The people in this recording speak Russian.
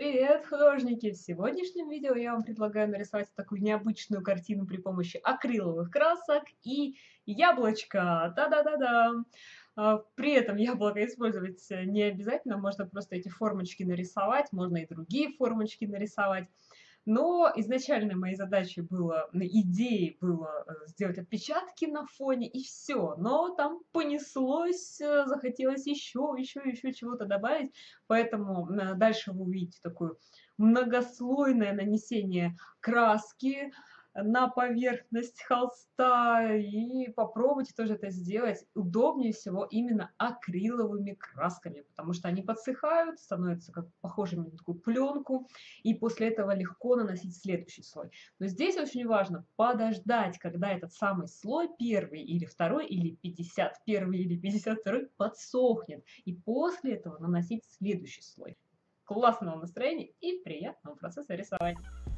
Привет, художники! В сегодняшнем видео я вам предлагаю нарисовать такую необычную картину при помощи акриловых красок и яблочка. Да-да-да-да! А, при этом яблоко использовать не обязательно, можно просто эти формочки нарисовать, можно и другие формочки нарисовать. Но изначально моей задачей было, идеей было э, сделать отпечатки на фоне и все. Но там понеслось, э, захотелось еще, еще, еще чего-то добавить. Поэтому э, дальше вы увидите такое многослойное нанесение краски, на поверхность холста и попробуйте тоже это сделать. Удобнее всего именно акриловыми красками, потому что они подсыхают, становятся как похожими на такую пленку, и после этого легко наносить следующий слой. Но здесь очень важно подождать, когда этот самый слой, первый или второй, или 51 или 52 подсохнет, и после этого наносить следующий слой. Классного настроения и приятного процесса рисования!